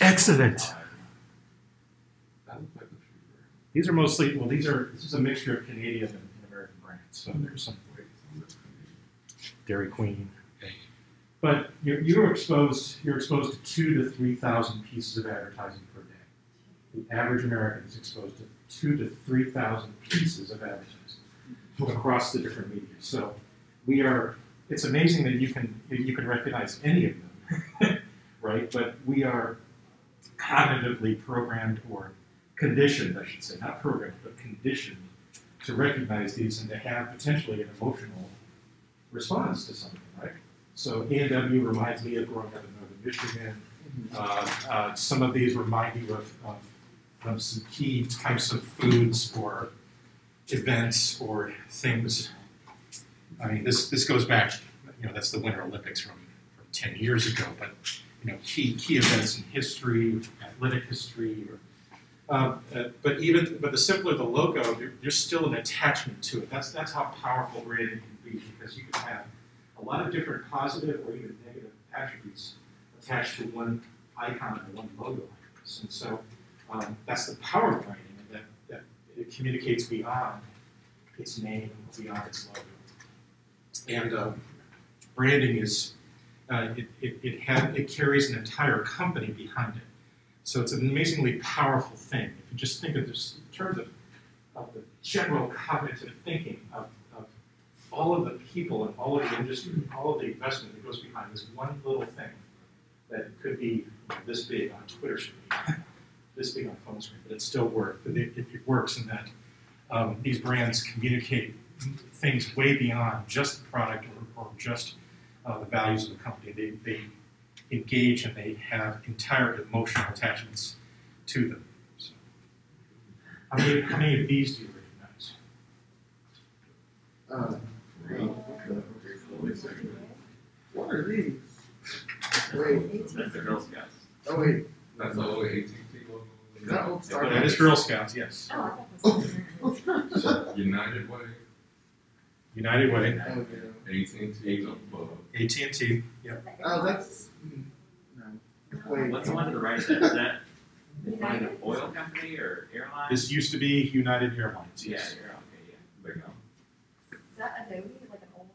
Excellent. That looks like a shooter. These are mostly, well, these are, this is a mixture of Canadian and American brands. So there's some Wait, so that's Dairy Queen. okay. But you're, you're exposed, you're exposed to two to 3,000 pieces of advertising per day. The average American is exposed to two to 3,000 pieces of advertising across the different media. So we are, it's amazing that you can, you can recognize any of them, right? But we are cognitively programmed or conditioned, I should say, not programmed, but conditioned to recognize these and to have potentially an emotional response to something, right? So A&W reminds me of growing up in northern Michigan. Uh, uh, some of these remind you of, of, of some key types of foods or events or things. I mean, this, this goes back, you know, that's the Winter Olympics from, from 10 years ago, but, you know, key, key events in history, athletic history, or uh, uh, but even but the simpler the logo, there, there's still an attachment to it. That's that's how powerful branding can be because you can have a lot of different positive or even negative attributes attached to one icon or one logo. And so um, that's the power of branding, that, that it communicates beyond its name, beyond its logo. And um, branding is uh, it, it, it, ha- it carries an entire company behind it. So it's an amazingly powerful thing. If you just think of this in terms of, of the general cognitive thinking of, of all of the people and all of the industry, all of the investment that goes behind this one little thing that could be this big on Twitter screen, this big on phone screen, but it still works. It, it, it works in that um, these brands communicate things way beyond just the product or, or just uh, the values of the company. They, they engage and they have entire emotional attachments to them. So, how, many, how many of these do you recognize? Uh, Wait a second. what are these? Wait, That's the Girl Scouts. oh wait, That's the old AT&T logo. is that old Star That is Girl Scouts, yes. Oh, I thought that was. United Way, United Way, Oh, AT&T logo. AT&T, yeah. Oh, that's, no. Wait. What's the one to the right of that? Is that like an oil company or airline? This used to be United Airlines, yeah, yes. you're okay, yeah. Big one. Is that Adobe, like an old,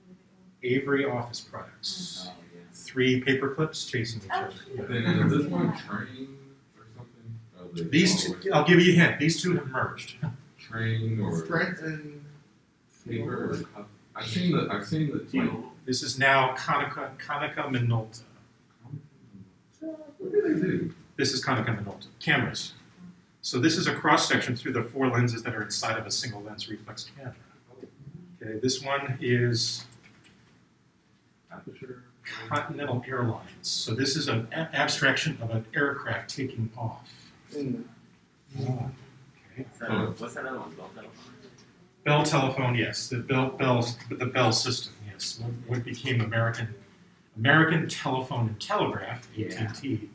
Avery Office Products. Oh, yeah. Three paper clips chasing each Oh, other. Yeah. Is this one train or something? Oh, These two, I'll give you a hint, these two have merged. Train or Sprint and. Paper. I've seen the, I've seen the teal. This is now Konica, Konica Minolta. What do they do? This is Konica Minolta, cameras. So this is a cross section through the four lenses that are inside of a single lens reflex camera. Okay, this one is Aperture. Continental Airlines. So this is an a- abstraction of an aircraft taking off. Mm. Okay. So, what's that one? Bell Telephone? Yes. The Bell, Bell, the Bell system, yes. What- became American, American Telephone and Telegraph, AT&T,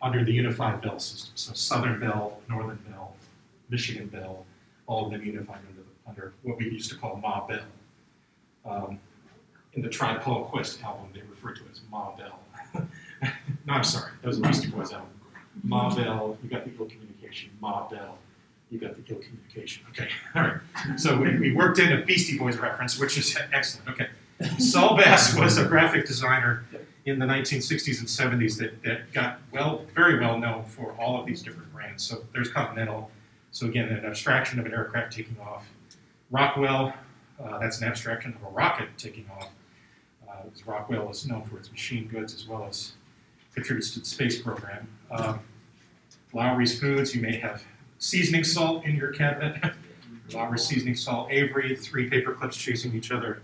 under the Unified Bell system. So Southern Bell, Northern Bell, Michigan Bell, all of them unified under, under what we used to call Ma Bell. Um, in the Tribe Called Quest album, they refer to it as Ma Bell. no, I'm sorry, that was a Beastie Boys album. Ma Bell, you got the ill communication. Ma Bell, you got the ill communication. Okay, all right. So we, we worked in a Beastie Boys reference, which is excellent. Okay. Saul Bass was a graphic designer in the 1960s and 70s that, that got well, very well known for all of these different brands. So there's Continental. So again, an abstraction of an aircraft taking off. Rockwell, uh, that's an abstraction of a rocket taking off. Uh, Rockwell is known for its machine goods as well as contributes to the space program. Um, Lawry's Foods, you may have seasoning salt in your cabinet. Lawry's seasoning salt, Avery, three paper clips chasing each other.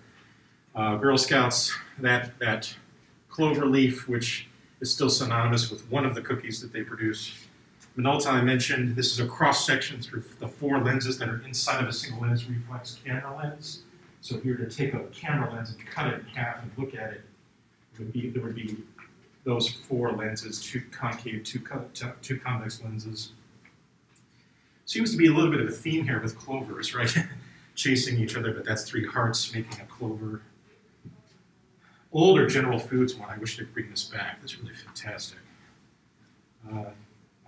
Uh, Girl Scouts, that that clover leaf, which is still synonymous with one of the cookies that they produce. Minolta, I mentioned, this is a cross section through the four lenses that are inside of a single lens reflex camera lens. So if you were to take a camera lens and cut it in half and look at it, it would be, there would be those four lenses, two concave, two, co- two convex lenses. Seems to be a little bit of a theme here with clovers, right? Chasing each other, but that's three hearts making a clover. Older General Foods one, I wish they'd bring this back. That's really fantastic. Uh,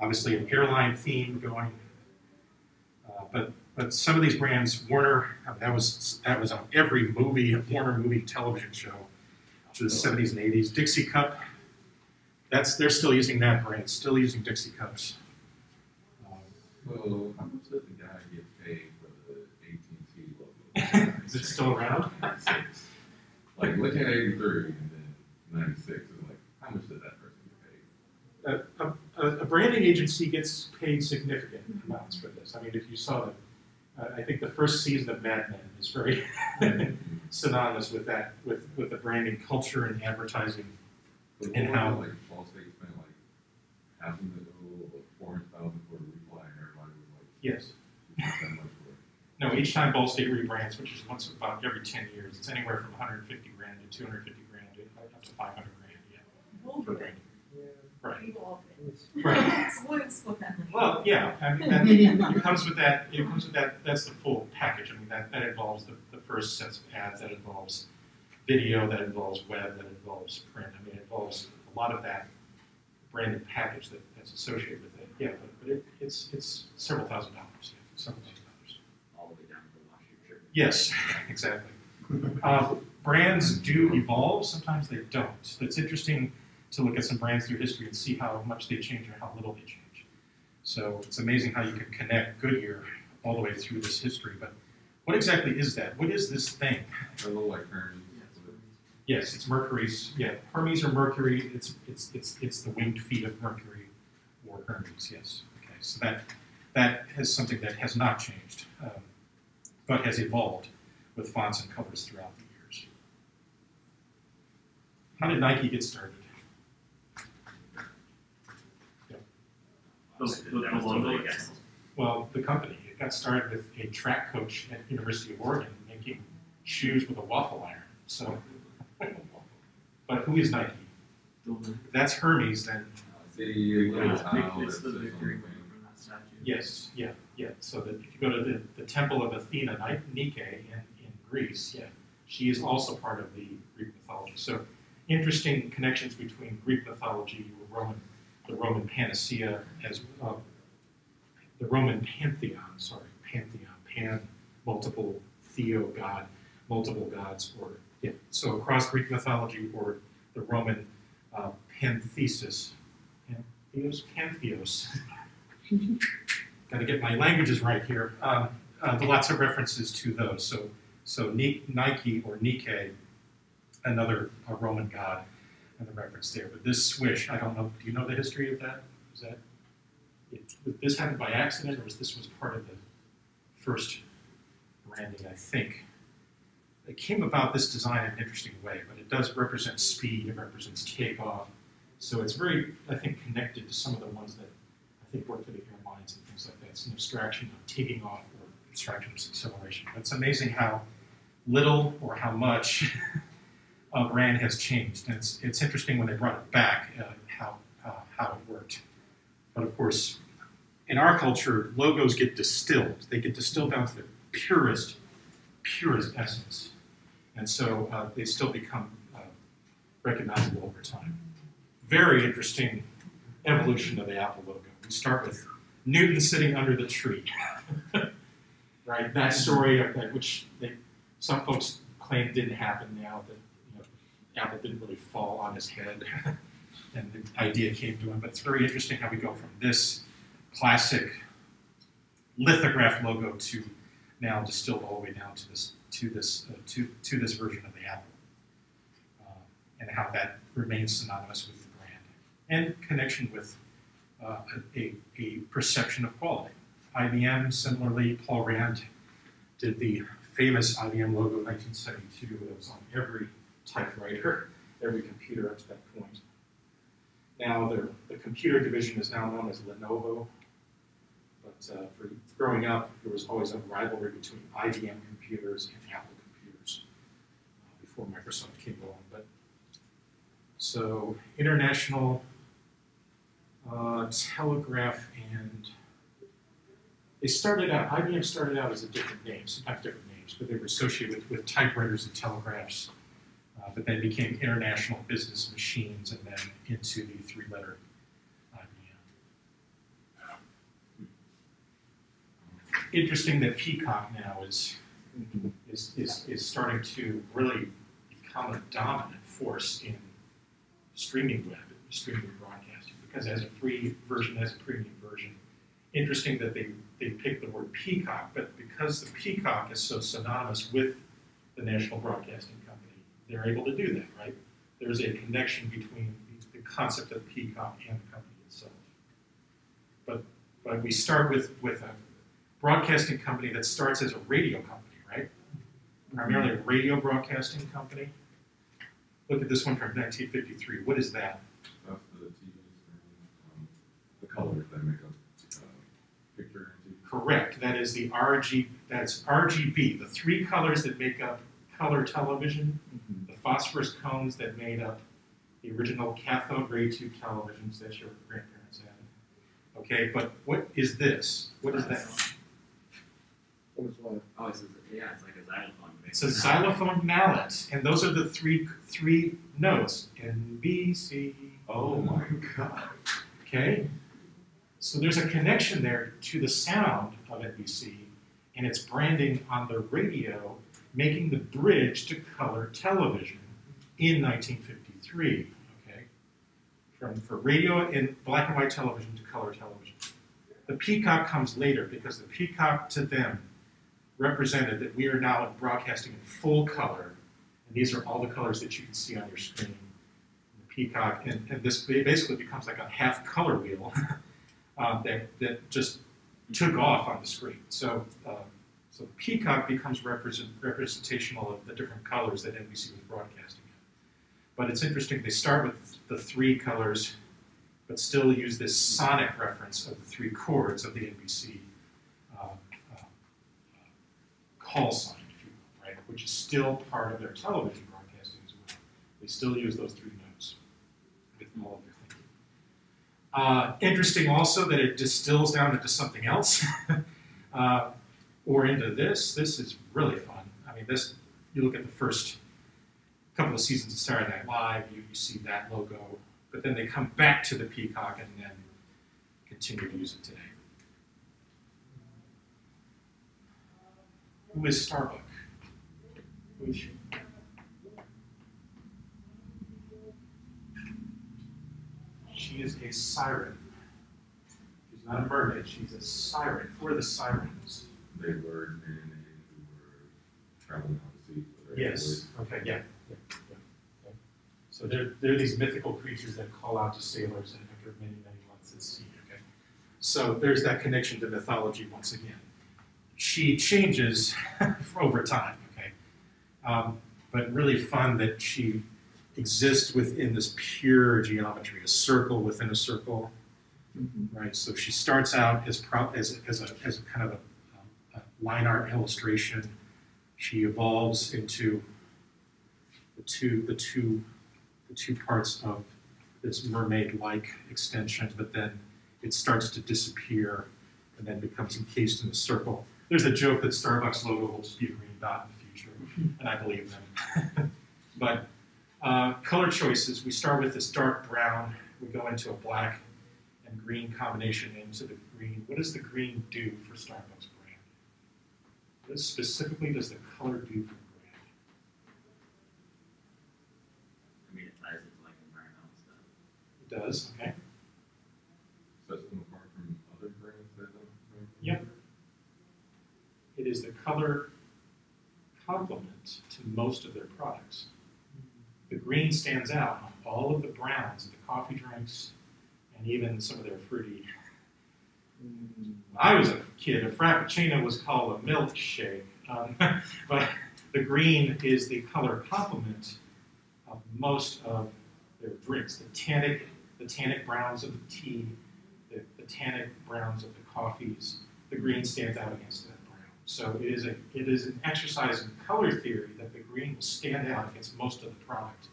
obviously, an airline theme going. Uh, but but some of these brands, Warner, uh, that was that was on every movie, Warner movie television show, to the seventies and eighties. Dixie Cup, that's they're still using that brand, still using Dixie Cups. So how much did the guy get paid for the AT&T logo? is it still around? Like looking at eighty-three and then ninety-six, and like, how much did that person get paid? a, a, a branding agency gets paid significant amounts for this. I mean, if you saw it, uh, I think the first season of Mad Men is very synonymous with that, with, with the branding culture and advertising. But And how- Like Ball State spent like half a million, or four hundred thousand for the reply, and everybody was like, Yes. "You spent that much for it." No, each time Ball State rebrands, which is once about every 10 years, it's anywhere from 150 grand to 250 grand to up to 500 grand. Yeah. We'll For do it. branding. Right. People all fit. Right. So we'll split that. Well, yeah, I mean, that, it comes with that, it comes with that, that's the full package. I mean, that, that involves the, the first sets of ads, that involves video, that involves web, that involves print. I mean, it involves a lot of that branded package that, that's associated with it. Yeah, but, but it, it's, it's several thousand dollars, yeah, several thousand dollars. all the way down to wash your shirt. Yes, exactly. Uh, brands do evolve, sometimes they don't. It's interesting to look at some brands through history and see how much they change or how little they change. So it's amazing how you can connect Goodyear all the way through this history. But what exactly is that? What is this thing? A little like Hermes. Yes, it's Mercury's. Yeah, Hermes or Mercury. It's it's it's it's the winged feet of Mercury or Hermes. Yes. Okay, so that that is something that has not changed, um, but has evolved with fonts and colors throughout the years. How did Nike get started? The, the, the. Well, the company. It got started with a track coach at University of Oregon making shoes with a waffle iron. So, but who is Nike? That's Hermes, then Little Yeah, it's the victory something. from that statue. Yes, yeah, yeah. So that if you go to the, the temple of Athena, Ni- Nike in, in Greece, yeah, she is also part of the Greek mythology. So interesting connections between Greek mythology, Roman, the Roman panacea, as uh, the Roman pantheon. Sorry, pantheon, pan, multiple, theo, god, multiple gods, or yeah. So across Greek mythology or the Roman uh, panthesis, pantheos, pantheos. Got to get my languages right here. Um, uh, lots of references to those. So, so Nike or Nike, another Roman god, and the reference there. But this swish, I don't know. Do you know the history of that? Is that it, this happened by accident, or was this was part of the first branding? I think it came about this design in an interesting way, but it does represent speed. It represents takeoff. So it's very, I think, connected to some of the ones that I think work for the airlines and things like that. It's an abstraction of taking off or abstraction of acceleration. But it's amazing how little or how much a brand has changed. And it's, it's interesting when they brought it back uh, how, uh, how it worked. But of course, in our culture, logos get distilled. They get distilled down to the purest, purest essence. And so uh, they still become uh, recognizable over time. Very interesting evolution of the Apple logo. We start with Newton sitting under the tree, right? That story, of that, which they, some folks claim didn't happen now, that you know, Apple didn't really fall on his head, and the idea came to him. But it's very interesting how we go from this classic lithograph logo to now distilled all the way down to this to this uh, to to this version of the Apple, uh, and how that remains synonymous with and connection with uh, a, a perception of quality. IBM, similarly, Paul Rand did the famous IBM logo in 1972 that was on every typewriter, every computer up to that point. Now, the, the computer division is now known as Lenovo, but uh, for growing up, there was always a rivalry between IBM computers and Apple computers uh, before Microsoft came along. But so, international uh, Telegraph and they started out, IBM started out as a different name, sometimes different names, but they were associated with, with typewriters and telegraphs, uh, but then became International Business Machines and then into the three-letter IBM. Interesting that Peacock now is, is, is, is starting to really become a dominant force in streaming web, streaming has a free version, has a premium version. Interesting that they, they picked the word peacock, but because the peacock is so synonymous with the National Broadcasting Company, they're able to do that, right? There's a connection between the, the concept of peacock and the company itself. But, but we start with, with a broadcasting company that starts as a radio company, right? Primarily a radio broadcasting company. Look at this one from 1953. What is that? That's the TV screen, um, the colors that make up, uh, picture and Correct. That is the RG. That's RGB. The three colors that make up color television. The phosphorus cones that made up the original cathode ray tube televisions that your grandparents had. Okay, but what is this? What is that? What is what? Oh, it's, a- yeah, it's like a xylophone. It's a xylophone mallet, and those are the three three notes. N B C. Oh my god. Okay? So there's a connection there to the sound of NBC and its branding on the radio, making the bridge to color television in 1953. Okay? From for radio and black and white television to color television. The peacock comes later because the peacock to them represented that we are now broadcasting in full color, and these are all the colors that you can see on your screen the peacock, and, and this basically becomes like a half color wheel um, that, that just took off on the screen. So, uh, so peacock becomes represent, representational of the different colors that NBC was broadcasting in. But it's interesting, they start with the three colors, but still use this sonic reference of the three chords of the NBC uh, uh, call sign, if you will, right, which is still part of their television broadcasting as well. They still use those three notes with. Uh, interesting also that it distills down into something else, uh, or into this. This is really fun. I mean, this, you look at the first couple of seasons of Saturday Night Live, you, you see that logo, but then they come back to the peacock and then continue to use it today. Who is Starbuck? Who is? She is a siren. She's not a mermaid, she's a siren. Who are the sirens? They were men who were traveling on the sea. Yes. Okay, yeah. yeah, yeah, yeah. So they're, they're these mythical creatures that call out to sailors and after many, many months at sea. Okay. So there's that connection to mythology once again. She changes over time. Okay. Um, but really fun that she exists within this pure geometry, a circle within a circle, mm-hmm. right? So she starts out as as, as a as a kind of a, a line art illustration. She evolves into the two the two the two parts of this mermaid-like extension, but then it starts to disappear and then becomes encased in a circle. There's a joke that Starbucks logo will just be a green dot in the future, mm-hmm. and I believe them. but uh, color choices, we start with this dark brown, we go into a black and green combination into the green. What does the green do for Starbucks brand? What specifically does the color do for the brand? I mean, it ties into like environmental stuff. It does, okay? Sets them apart from other brands that don't. Yep. It is the color complement to most of their products. The green stands out on all of the browns of the coffee drinks and even some of their fruity. When I was a kid, a frappuccino was called a milkshake, um, but the green is the color complement of most of their drinks. The tannic, the tannic browns of the tea, the, the tannic browns of the coffees, the green stands out against brown. So it is a it is an exercise in color theory that the green will stand out against most of the product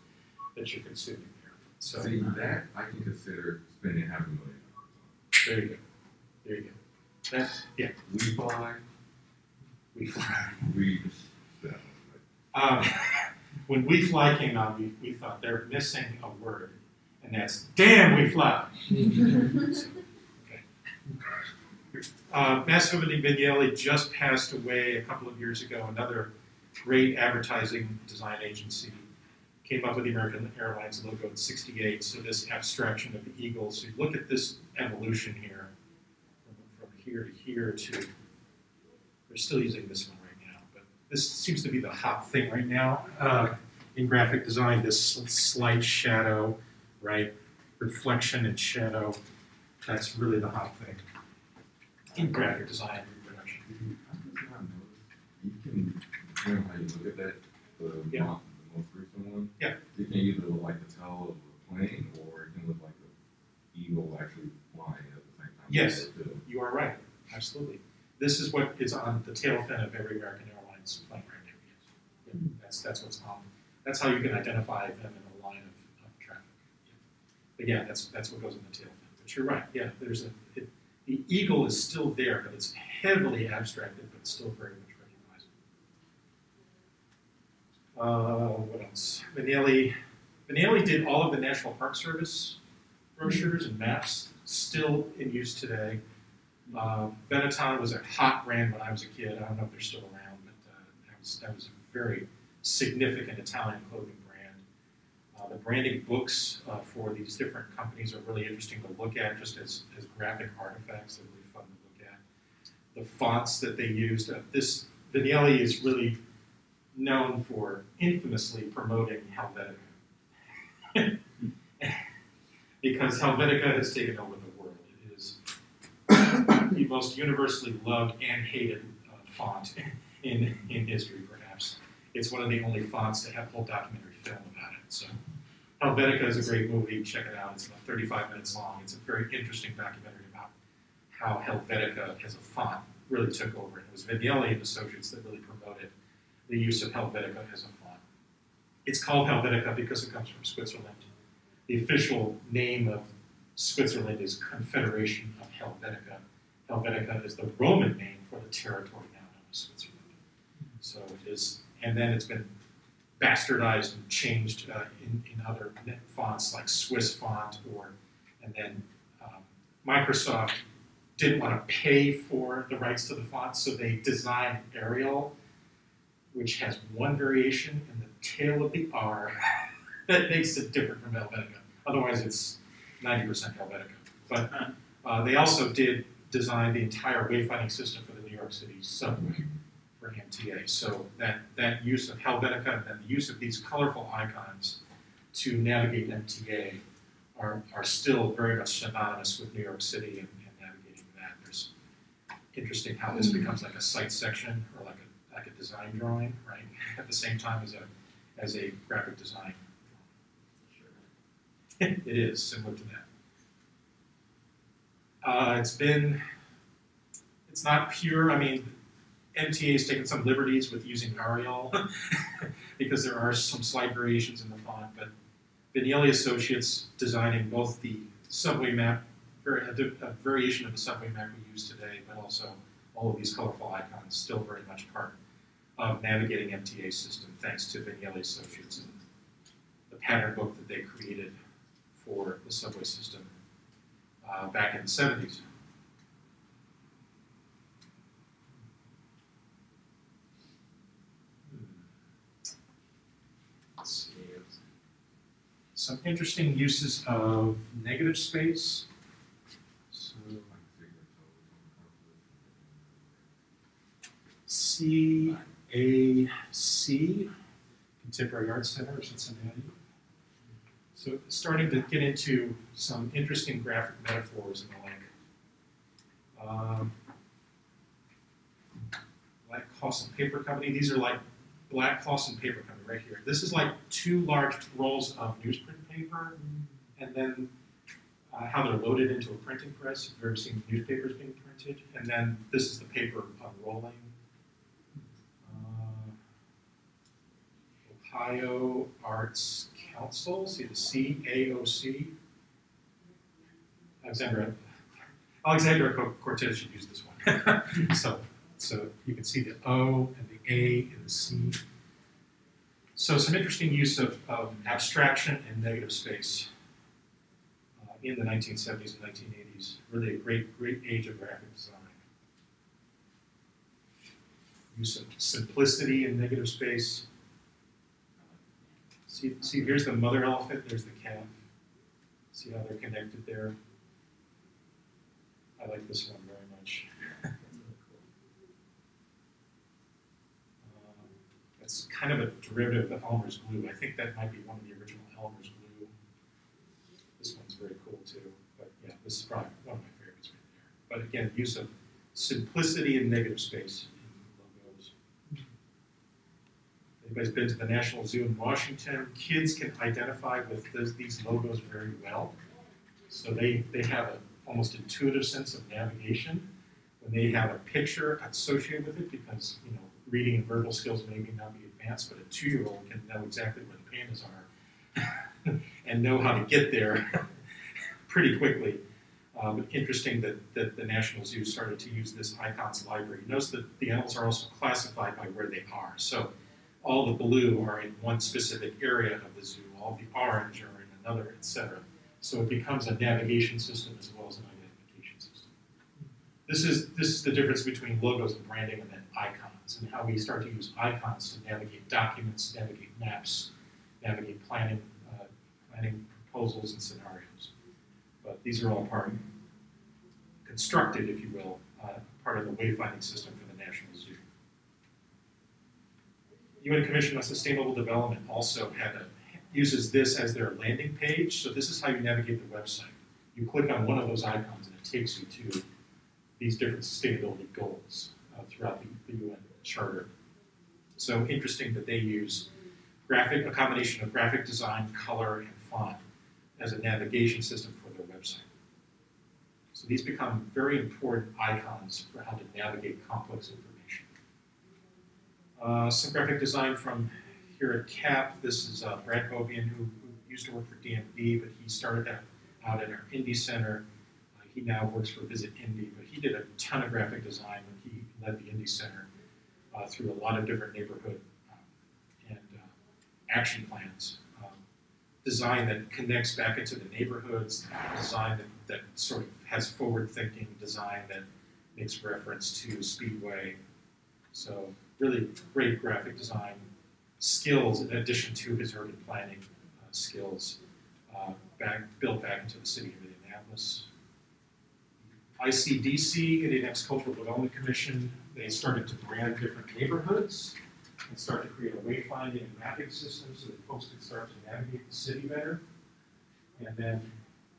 that you're consuming there. So See, that I can consider spending half a million dollars there you go. There you go. That yeah. We fly, we fly. we, that, Um, when we fly came out, we, we thought they're missing a word, and that's damn we fly. okay. Uh, Massimo Vignelli just passed away a couple of years ago. Another great advertising design agency came up with the American Airlines logo in '68. So this abstraction of the eagle. So you look at this evolution here, from, from here to here to. They're still using this one right now, but this seems to be the hot thing right now uh, in graphic design. This slight shadow, right? Reflection and shadow. That's really the hot thing in graphic design and reproduction. How does it not notice? You can, depending on how you look at that, the, Yeah. mo- the most recent one. Yeah. You can either look like the tail of a plane, or it can look like the eagle actually flying at the same time. Yes. You are right, absolutely. This is what is on the tail fin of every American Airlines plane right now. Yes. Yeah, That's, that's what's on. That's how you can identify them in a line of, of traffic. But yeah, that's, that's what goes in the tail fin. But you're right, yeah, there's a, it, the eagle is still there, but it's heavily abstracted, but still very much recognizable. Uh, what else? Vignelli, Vignelli did all of the National Park Service brochures and maps, still in use today. Uh, Benetton was a hot brand when I was a kid. I don't know if they're still around, but uh, that, was, that was a very significant Italian clothing the branding books uh, for these different companies are really interesting to look at just as, as graphic artifacts. They're really fun to look at. The fonts that they used, uh, this Vignelli is really known for infamously promoting Helvetica. because Helvetica has taken over the world. It is the most universally loved and hated uh, font in, in history, perhaps. It's one of the only fonts to have whole documentary film about it. So, Helvetica is a great movie. Check it out. It's about 35 minutes long. It's a very interesting documentary about how Helvetica as a font really took over. And it was Vignelli and Associates that really promoted the use of Helvetica as a font. It's called Helvetica because it comes from Switzerland. The official name of Switzerland is Confederation of Helvetica. Helvetica is the Roman name for the territory now known as Switzerland. So it is, and then it's been bastardized and changed uh, in, in other fonts like Swiss font or, and then um, Microsoft didn't want to pay for the rights to the font, so they designed Arial, which has one variation in the tail of the R that makes it different from Helvetica. Otherwise, it's 90% Helvetica. But uh, they also did design the entire wayfinding system for the New York City subway for MTA. So that, that use of Helvetica and then the use of these colorful icons to navigate MTA are, are still very much synonymous with New York City and, and navigating that. There's interesting how this becomes like a site section or like a, like a design drawing, right? At the same time as a, as a graphic design. it is similar to that. Uh, it's been, it's not pure. I mean, MTA has taken some liberties with using Arial because there are some slight variations in the font. But Vignelli Associates designing both the subway map, a, a variation of the subway map we use today, but also all of these colorful icons, still very much part of navigating MTA system, thanks to Vignelli Associates and the pattern book that they created for the subway system uh, back in the 70s. Some interesting uses of negative space. So CAC, Contemporary Art Center of Cincinnati. So starting to get into some interesting graphic metaphors and the like. Um, Black Clawson Paper Company. These are like Black Clawson Paper Company right here. This is like two large rolls of newsprint paper, and then uh, how they're loaded into a printing press. If you've ever seen newspapers being printed, and then this is the paper unrolling. Uh, Ohio Arts Council, see the CAOC. Alexandra, Alexandra Co- Cortez should use this one. so, so you can see the O and the A and C. So some interesting use of, of abstraction and negative space uh, in the 1970s and 1980s. Really a great, great age of graphic design. use of simplicity and negative space. See, see, here's the mother elephant, there's the calf. See how they're connected there? I like this one very much. Um, It's kind of a derivative of Elmer's glue. I think that might be one of the original Elmer's glue. This one's very cool too, but yeah, this is probably one of my favorites right there. But again, use of simplicity in negative space in logos. Anybody's been to the National Zoo in Washington, kids can identify with those, these logos very well. So they, they have an almost intuitive sense of navigation when they have a picture associated with it because, you know, reading and verbal skills may not be advanced, but a two-year-old can know exactly where the pandas are and know how to get there pretty quickly. Um, interesting that, that the National Zoo started to use this icons library. Notice that the animals are also classified by where they are. So all the blue are in one specific area of the zoo, all the orange are in another, etc. So it becomes a navigation system as well as an identification system. This is this is the difference between logos and branding and then icons, and how we start to use icons to navigate documents, navigate maps, navigate planning, uh, planning proposals and scenarios. But these are all part constructed, if you will, uh, part of the wayfinding system for the National Zoo. UN Commission on Sustainable Development also had a, uses this as their landing page. So this is how you navigate the website. You click on one of those icons and it takes you to these different sustainability goals uh, throughout the, the UN Charter. So interesting that they use graphic, a combination of graphic design, color, and font as a navigation system for their website. So these become very important icons for how to navigate complex information. Uh, some graphic design from here at CAP. This is uh, Brad Bobian, who, who used to work for DMV, but he started out, out at our Indy Center. Uh, he now works for Visit Indy, but he did a ton of graphic design when he led the Indy Center uh, through a lot of different neighborhood um, and uh, action plans. Um, design that connects back into the neighborhoods, design that, that sort of has forward thinking, design that makes reference to Speedway. So, really great graphic design skills in addition to his urban planning uh, skills uh, back, built back into the city of Indianapolis. ICDC, Indianapolis Cultural Development Commission, they started to brand different neighborhoods and start to create a wayfinding and mapping system so that folks could start to navigate the city better. And then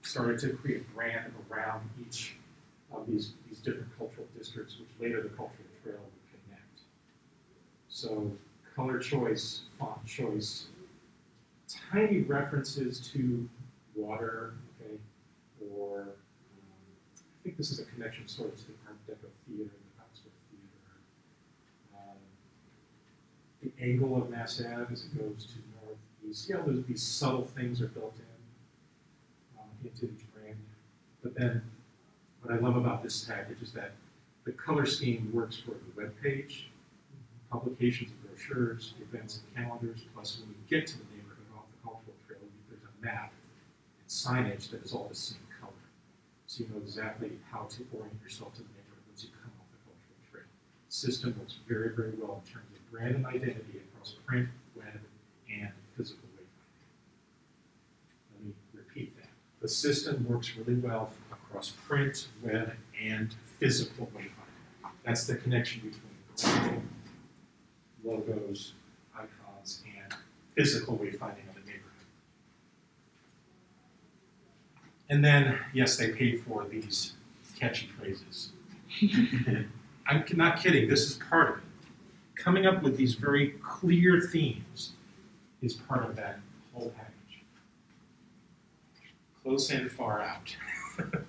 started to create a brand around each of these, these different cultural districts, which later the cultural trail would connect. So color choice, font choice, tiny references to water, okay, or um, I think this is a connection sort of to the Art Deco Theater, Theater. Um, the angle of Mass Ave as it goes to northeast. Yeah, those these subtle things are built in um, into the brand. But then, what I love about this package is that the color scheme works for the web page, publications and brochures, events and calendars. Plus, when you get to the neighborhood off the cultural trail, there's a map and signage that is all the same color, so you know exactly how to orient yourself to the neighborhood once you come off the cultural trail. System works very, very well in terms of brand and identity across print, web, and physical wayfinding. Let me repeat that. The system works really well across print, web, and physical wayfinding. That's the connection between logos, icons, and physical wayfinding of the neighborhood. And then, yes, they paid for these catchy phrases. I'm not kidding, this is part of it. Coming up with these very clear themes is part of that whole package. Close in, far out.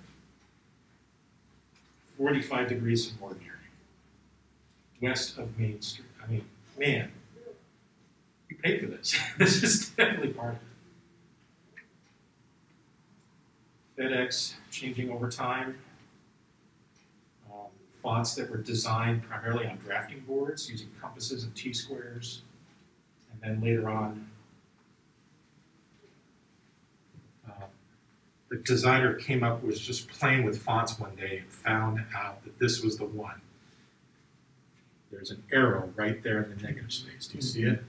45 degrees from ordinary. West of Main Street. I mean, man, you paid for this. this is definitely part of it. FedEx changing over time. Fonts that were designed primarily on drafting boards using compasses and T squares. And then later on, uh, the designer came up was just playing with fonts one day and found out that this was the one. There's an arrow right there in the negative space. Do you see it?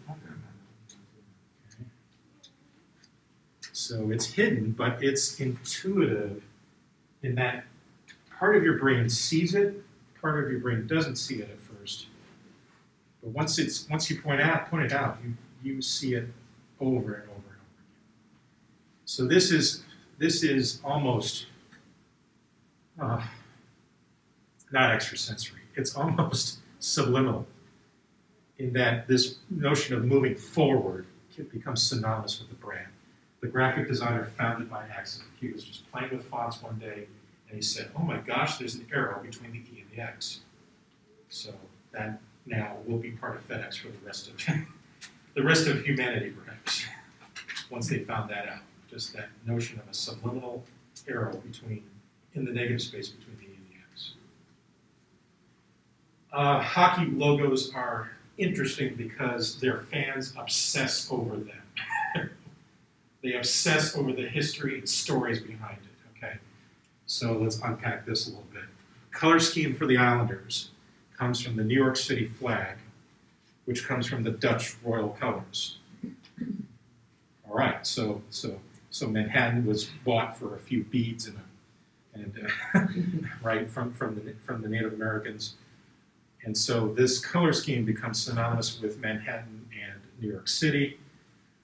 So it's hidden, but it's intuitive in that part of your brain sees it, part of your brain doesn't see it at first. But once it's once you point out point it out, you, you see it over and over and over again. So this is this is almost uh, not extrasensory. It's almost subliminal in that this notion of moving forward becomes synonymous with the brand. The graphic designer found it by accident. He was just playing with fonts one day and he said, Oh my gosh, there's an arrow between the E and the X. So that now will be part of FedEx for the rest of the rest of humanity, perhaps, once they found that out. Just that notion of a subliminal arrow between in the negative space between the E and the X. Uh, hockey logos are interesting because their fans obsess over them. they obsess over the history and stories behind it. Okay, so let's unpack this a little bit. Color scheme for the Islanders comes from the New York City flag, which comes from the Dutch royal colors. All right, so so so Manhattan was bought for a few beads and a, and uh, right from from the from the Native Americans, and so this color scheme becomes synonymous with Manhattan and New York City.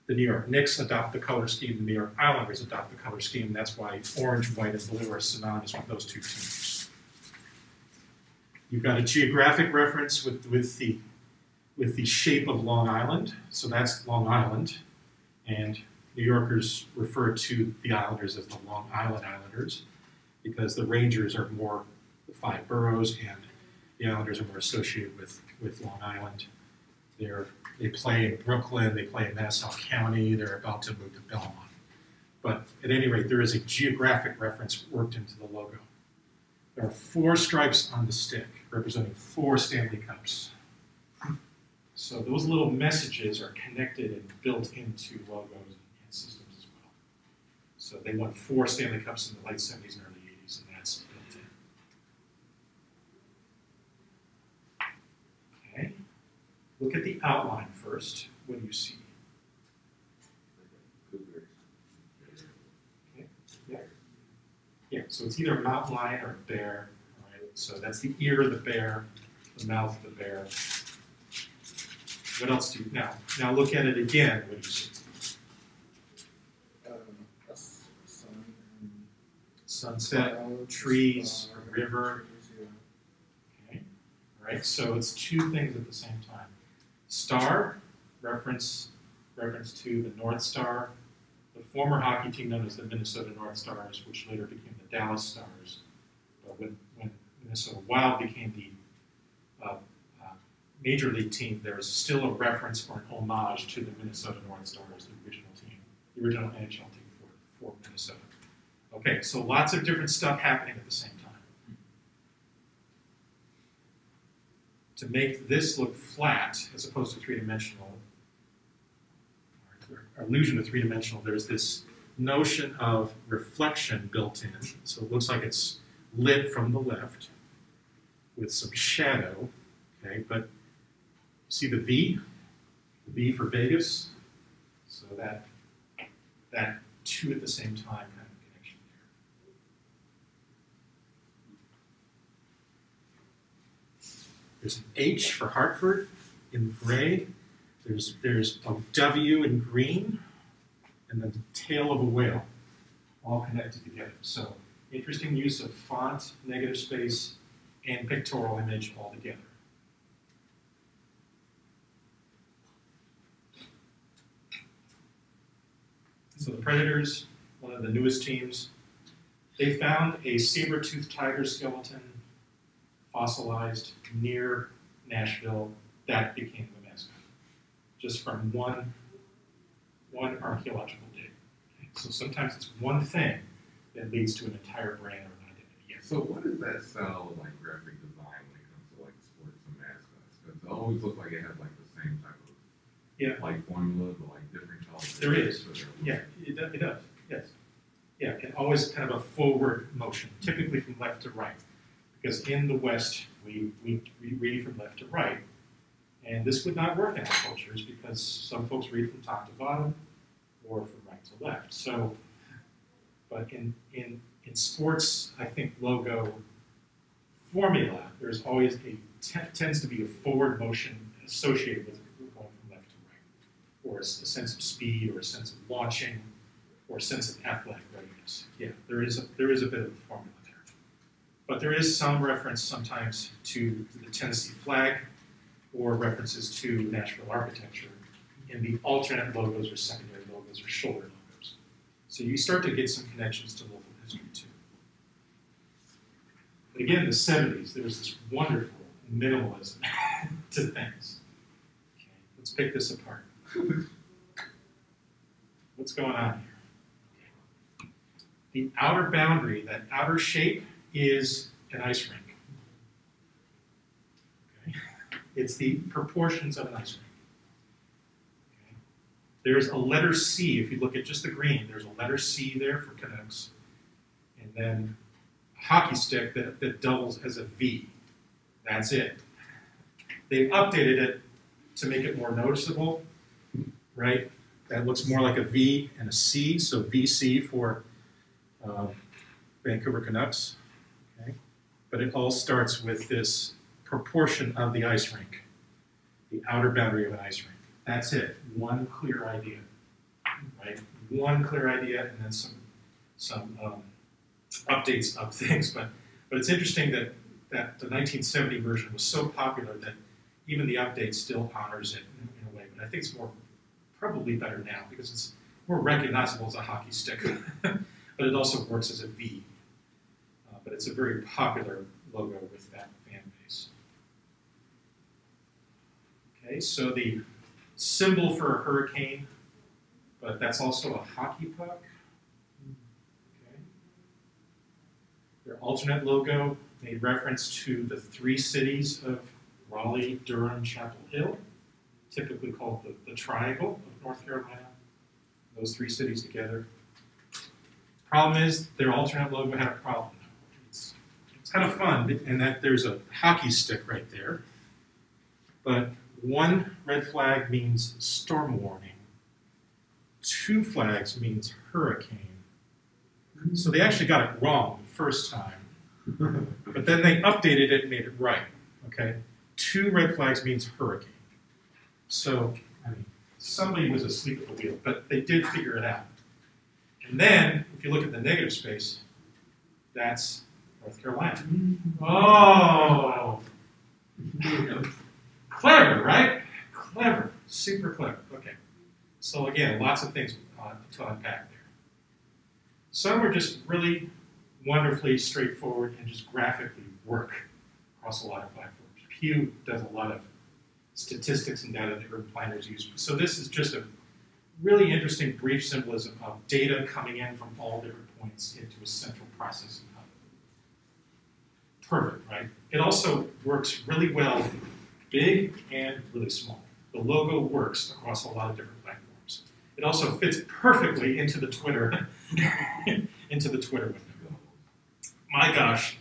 The New York Knicks adopt the color scheme. The New York Islanders adopt the color scheme. That's why orange, white, and blue are synonymous with those two teams. You've got a geographic reference with, with the with the shape of Long Island. So that's Long Island, and New Yorkers refer to the Islanders as the Long Island Islanders because the Rangers are more the five boroughs, and the Islanders are more associated with with Long Island. They're they play in Brooklyn, they play in Nassau County, they're about to move to Belmont. But at any rate, there is a geographic reference worked into the logo. There are four stripes on the stick representing four Stanley Cups. So those little messages are connected and built into logos and systems as well. So they won four Stanley Cups in the late 70s and early 80s, and that's built in. Okay. Look at the outline first. What do you see? Yeah, so it's either a mountain lion or a bear. So that's the ear of the bear, the mouth of the bear. What else do you now? Now look at it again. What do you see? Um, sun Sunset, clouds, trees, river. trees, yeah. Okay. All right, so it's two things at the same time. Star, reference reference to the North Star, the former hockey team known as the Minnesota North Stars, which later became the Dallas Stars. But when Minnesota Wild became the uh, uh, major league team, there is still a reference or an homage to the Minnesota North Stars, the original team, the original NHL team for, for Minnesota. Okay, so lots of different stuff happening at the same time. To make this look flat as opposed to three dimensional, illusion of three dimensional, there's this notion of reflection built in. So it looks like it's lit from the left with some shadow. Okay, but see the V? The V for Vegas? So that that two at the same time kind of connection there. There's an H for Hartford in gray. There's there's a W in green, and then the tail of a whale, all connected together. So interesting use of font, negative space, and pictorial image all together. So the Predators, one of the newest teams, they found a saber-toothed tiger skeleton fossilized near Nashville. That became the mascot, just from one one archaeological dig. So sometimes it's one thing that leads to an entire brand or an identity. Yes. So what is that style of like graphic design when it comes to like sports and mascots? Because it always looks like it has like the same type of Yeah. like formula, but like different colors. There is. Yeah, it, do- it does. Yes. Yeah, and always kind of a forward motion, typically from left to right, Because in the West, we, we, we read from left to right. And this would not work in our cultures because some folks read from top to bottom or from right to left. So, but in, in, in sports, I think logo formula, there's always a, tends to be a forward motion associated with going from left to right. Or a sense of speed or a sense of launching or a sense of athletic readiness. Yeah, there is a, there is a bit of a formula there. But there is some reference sometimes to the Tennessee flag or references to Nashville architecture and the alternate logos or secondary logos or shoulder. So you start to get some connections to local history too. But again, in the 70s, there was this wonderful minimalism to things. Okay, let's pick this apart. What's going on here? The outer boundary, that outer shape, is an ice rink. Okay? It's the proportions of an ice rink. There's a letter C, if you look at just the green, there's a letter C there for Canucks. And then a hockey stick that, that doubles as a V. That's it. They've updated it to make it more noticeable, right? That looks more like a V and a C, so VC for uh, Vancouver Canucks. Okay? But it all starts with this proportion of the ice rink, the outer boundary of an ice rink. That's it. One clear idea, right? One clear idea, and then some some um, updates of things. But but it's interesting that that the 1970 version was so popular that even the update still honors it in, in a way. But I think it's more probably better now because it's more recognizable as a hockey stick, but it also works as a V. Uh, but it's a very popular logo with that fan base. Okay, so the symbol for a hurricane, but that's also a hockey puck. Okay. Their alternate logo made reference to the three cities of Raleigh, Durham, Chapel Hill, typically called the, the Triangle of North Carolina. Those three cities together. Problem is, their alternate logo had a problem. It's, it's kind of fun and that there's a hockey stick right there, but one red flag means storm warning, two flags means hurricane. So they actually got it wrong the first time, but then they updated it and made it right. Okay, two red flags means hurricane. So I mean, somebody was asleep at the wheel, but they did figure it out. And then, if you look at the negative space, that's North Carolina. Oh, clever, right? Clever, super clever. Okay. So again, lots of things uh, to unpack there. Some are just really wonderfully straightforward and just graphically work across a lot of platforms. Pew does a lot of statistics and data that urban planners use. So this is just a really interesting brief symbolism of data coming in from all different points into a central processing hub. Perfect, right? It also works really well, big and really small. The logo works across a lot of different platforms. It also fits perfectly into the Twitter, into the Twitter window. My gosh,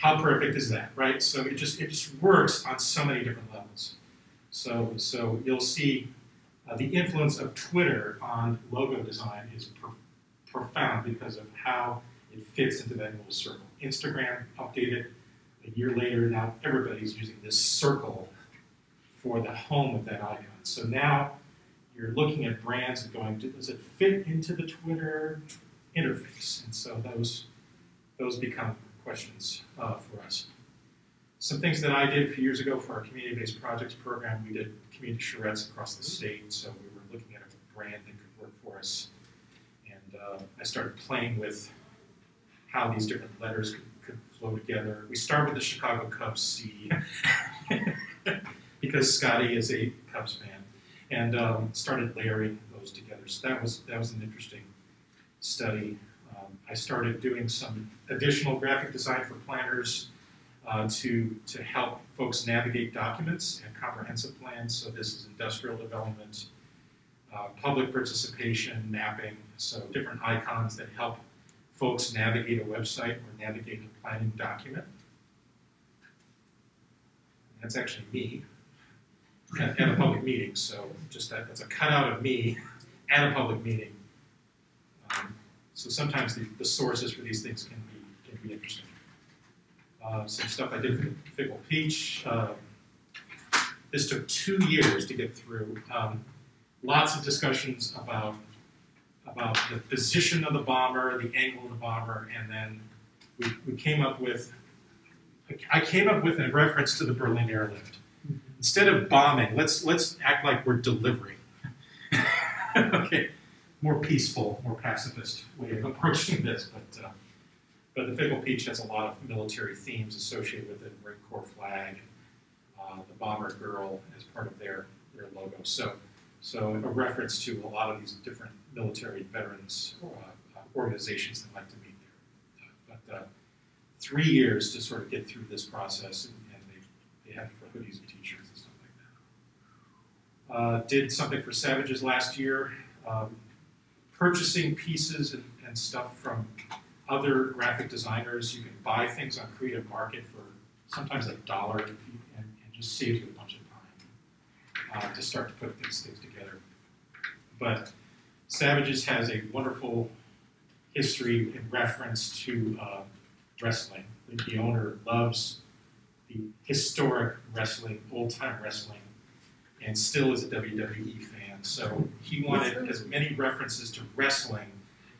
how perfect is that, right? So it just it just works on so many different levels. So so you'll see uh, the influence of Twitter on logo design is pro- profound because of how it fits into that little circle. Instagram updated a year later. Now everybody's using this circle for the home of that icon. So now you're looking at brands and going, does it fit into the Twitter interface? And so those those become questions uh, for us. Some things that I did a few years ago for our community-based projects program, we did community charrettes across the state, so we were looking at a brand that could work for us. And uh, I started playing with how these different letters could, could flow together. We started with the Chicago Cubs C, because Scotty is a Cubs fan, and um, started layering those together. So that was that was an interesting study. Um, I started doing some additional graphic design for planners uh, to, to help folks navigate documents and comprehensive plans. So this is industrial development, uh, public participation, mapping, so different icons that help folks navigate a website or navigate a planning document. That's actually me at, at a public meeting, so just that, that's a cutout of me at a public meeting. Um, so sometimes the, the sources for these things can be, can be interesting. Uh, some stuff I did for Fickle Peach. Um, this took two years to get through. Um, lots of discussions about about the position of the bomber, the angle of the bomber, and then we, we came up with I came up with a reference to the Berlin airlift. Instead of bombing, let's let's act like we're delivering. okay, more peaceful, more pacifist way of approaching this, but uh, but the Fickle Peach has a lot of military themes associated with it. Marine Corps flag, uh, the bomber girl as part of their their logo. So so a reference to a lot of these different military veterans uh, uh, organizations that like to meet there. But uh, three years to sort of get through this process, and, and they, they have it for hoodies and t-shirts and stuff like that. Uh, did something for Savages last year, um, purchasing pieces and, and stuff from other graphic designers. You can buy things on Creative Market for sometimes a dollar, and, and just saves you a bunch of time uh, to start to put these things together. But Savages has a wonderful history in reference to uh, wrestling. The, owner loves the historic wrestling, old time wrestling, and still is a WWE fan. So he wanted as many references to wrestling.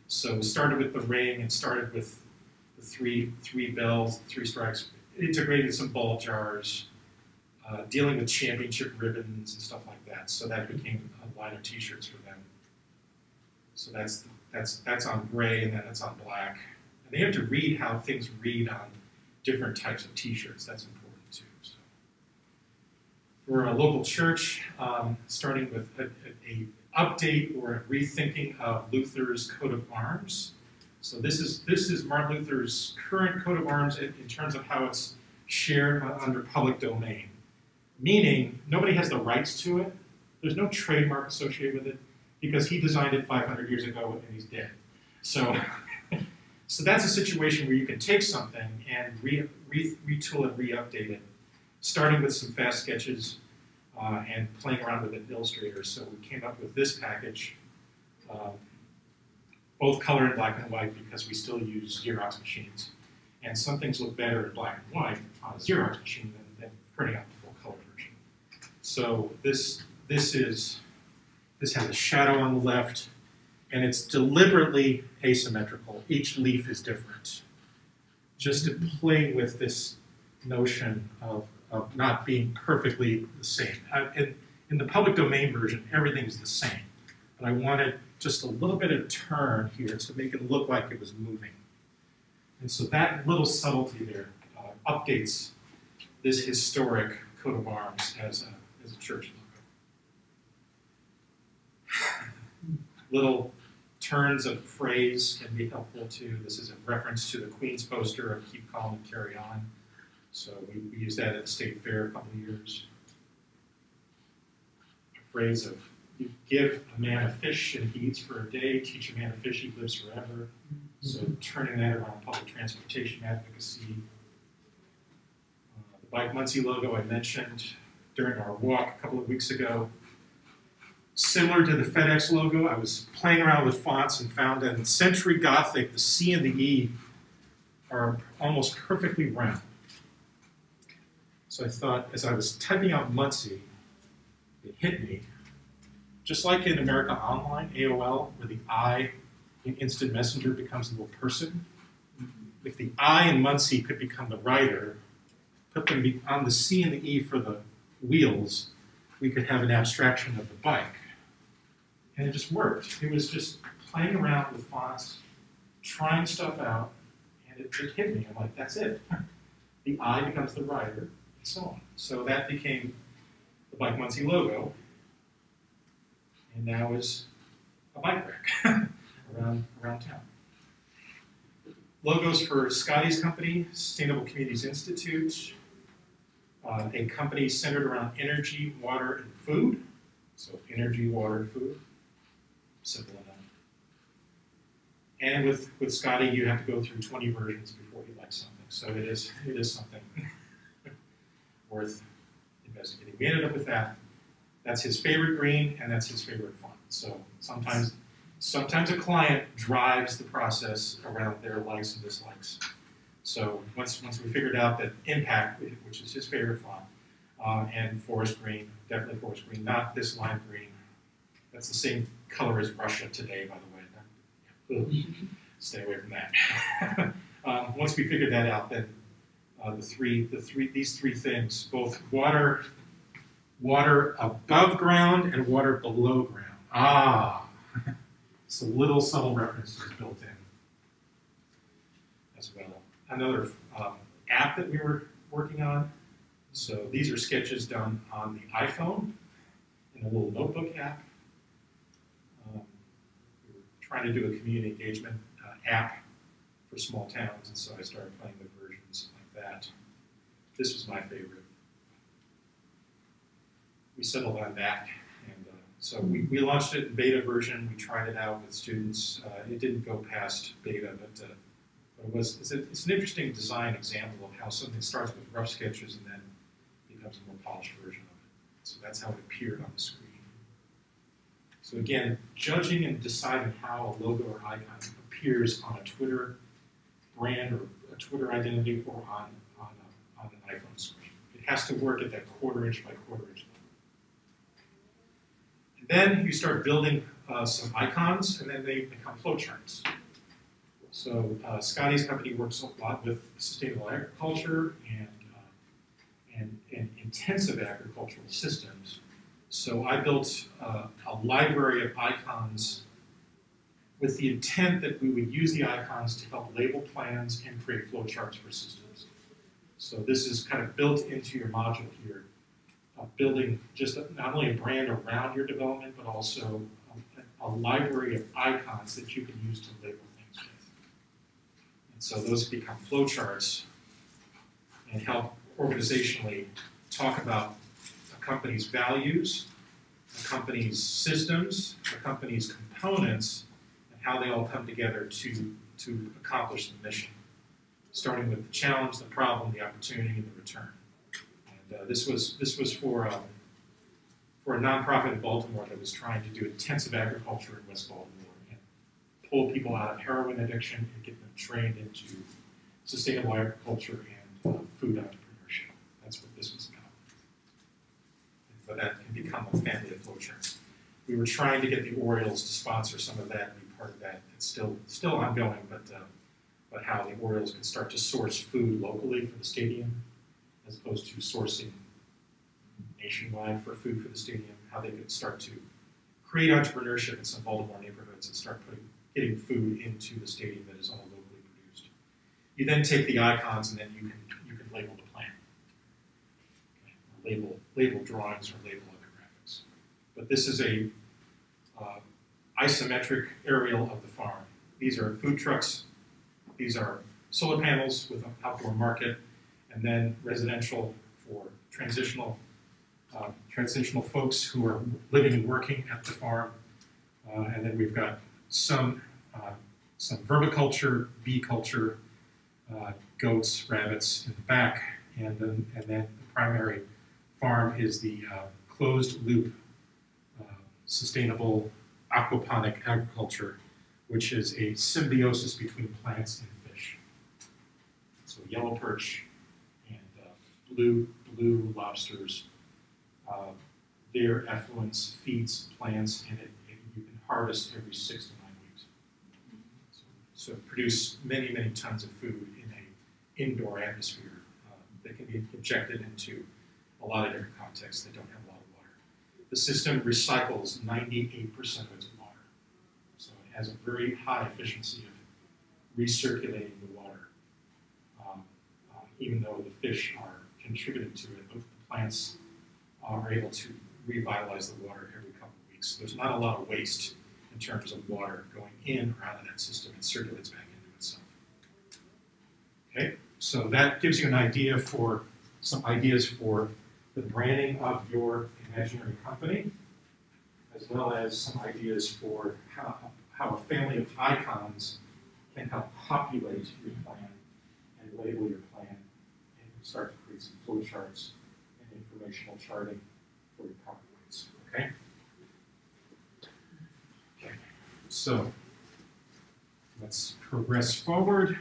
So started with the ring and started with the three three bells, three strikes, integrated some ball jars, uh, dealing with championship ribbons and stuff like that. So that became a line of T-shirts for them. So that's that's that's on gray and then it's on black. And they have to read how things read on different types of T-shirts. That's important we're a local church, um, starting with a, a, update or a rethinking of Luther's coat of arms. So this is this is Martin Luther's current coat of arms in, in terms of how it's shared under public domain, meaning nobody has the rights to it. There's no trademark associated with it because he designed it 500 years ago and he's dead. So, so that's a situation where you can take something and re, re, retool and re-update it, starting with some fast sketches uh, and playing around with it Illustrator. So we came up with this package, um, both color and black and white because we still use Xerox machines. And some things look better in black and white on a Xerox machine than, than printing out the full color version. So this this is this has a shadow on the left, and it's deliberately asymmetrical. Each leaf is different, just to play with this notion of, of not being perfectly the same. I, in, in the public domain version, everything's the same, but I wanted just a little bit of turn here to make it look like it was moving. And so that little subtlety there uh, updates this historic coat of arms as a, as a church logo. little turns of phrase can be helpful too. This is a reference to the Queen's poster of Keep Calm and Carry On. So we, we used that at the State Fair a couple of years. A phrase of you give a man a fish and he eats for a day, teach a man a fish, he lives forever. So turning that around public transportation advocacy. Uh, the Bike Muncie logo I mentioned during our walk a couple of weeks ago. Similar to the FedEx logo, I was playing around with fonts and found that in Century Gothic, the C and the E are almost perfectly round. So I thought, as I was typing out Muncie, it hit me. Just like in America Online, AOL, where the I in Instant Messenger becomes a little person. If the I in Muncie could become the writer, put them on the C and the E for the wheels, we could have an abstraction of the bike. And it just worked. It was just playing around with fonts, trying stuff out, and it, it hit me. I'm like, that's it. The I becomes the writer, so on. So that became the Bike Muncie logo, and now is a bike rack around, around town. Logos for Scotty's company, Sustainable Communities Institute, uh, a company centered around energy, water, and food. So energy, water, and food. Simple enough. And with, with Scotty, you have to go through 20 versions before you like something. So it is it is something worth investigating. We ended up with that. That's his favorite green, and that's his favorite font. So sometimes, sometimes a client drives the process around their likes and dislikes. So once, once we figured out that impact, which is his favorite font, uh, and forest green, definitely forest green, not this lime green. That's the same color as Russia today, by the way. Stay away from that. um, once we figured that out, then the three, the three, these three things, both water, water above ground and water below ground. Ah, so little subtle references built in as well. Another um, app that we were working on. So these are sketches done on the iPhone in a little notebook app. Um, we were trying to do a community engagement uh, app for small towns, and so I started playing with. This was my favorite. We settled on that, and uh, so we, we launched it in beta version. We tried it out with students. Uh, it didn't go past beta, but, uh, but it was it's, a, it's an interesting design example of how something starts with rough sketches and then becomes a more polished version of it. So that's how it appeared on the screen. So again, judging and deciding how a logo or icon appears on a Twitter brand or a Twitter identity or on, iPhone screen. It has to work at that quarter inch by quarter inch level. And then you start building uh, some icons, and then they become flowcharts. So uh, Scotty's company works a lot with sustainable agriculture and, uh, and, and intensive agricultural systems. So I built uh, a library of icons with the intent that we would use the icons to help label plans and create flowcharts for systems. So this is kind of built into your module here, uh, building just a, not only a brand around your development, but also a, a, library of icons that you can use to label things with. And so those become flowcharts and help organizationally talk about a company's values, a company's systems, a company's components, and how they all come together to, to accomplish the mission, starting with the challenge, the problem, the opportunity, and the return. And uh, this was this was for um, for a nonprofit in Baltimore that was trying to do intensive agriculture in West Baltimore and pull people out of heroin addiction and get them trained into sustainable agriculture and uh, food entrepreneurship. That's what this was about. So that can become a family of flowcharts. We were trying to get the Orioles to sponsor some of that and be part of that. It's still still ongoing, but uh, but how the Orioles can start to source food locally for the stadium, as opposed to sourcing nationwide for food for the stadium. How they could start to create entrepreneurship in some Baltimore neighborhoods and start putting getting food into the stadium that is all locally produced. You then take the icons and then you can you can label the plan. Okay. Label label drawings or label other graphics. But this is a uh, isometric aerial of the farm. These are food trucks, these are solar panels with an outdoor market, and then residential for transitional uh, transitional folks who are living and working at the farm. Uh, and then we've got some uh, some vermiculture, bee culture, uh, goats, rabbits in the back, and then and then the primary farm is the uh, closed loop uh, sustainable aquaponic agriculture, which is a symbiosis between plants and fish. So yellow perch and uh, blue blue lobsters, uh, their effluence feeds plants, and it, it, you can harvest every six to nine weeks. So, so produce many many tons of food in an indoor atmosphere uh, that can be injected into a lot of different contexts that don't have a lot of water. The system recycles 98% of its it has a very high efficiency of recirculating the water. Um, uh, even though the fish are contributing to it, but the plants are able to revitalize the water every couple of weeks. There's not a lot of waste in terms of water going in or out of that system. It circulates back into itself. Okay, so that gives you an idea for some ideas for the branding of your imaginary company, as well as some ideas for how, how a family of icons can help populate your plan and label your plan and start to create some flowcharts and informational charting for your PowerPoints, okay? Okay, so let's progress forward.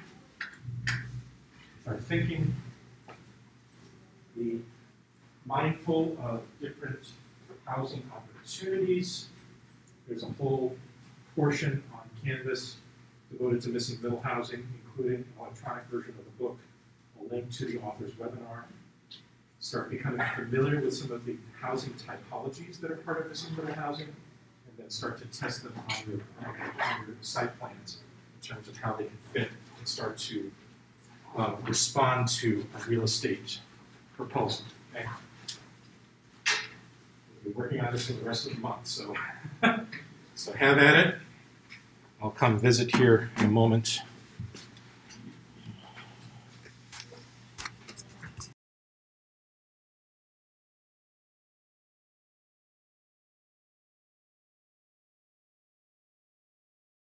Our thinking, be mindful of different housing opportunities. There's a whole portion on Canvas devoted to missing middle housing, including an electronic version of the book, a link to the author's webinar. Start becoming familiar with some of the housing typologies that are part of missing middle housing, and then start to test them on your, on your, site plans in terms of how they can fit and start to uh, respond to a real estate proposal. Okay? We'll be working on this for the rest of the month, so so have at it. I'll come visit here in a moment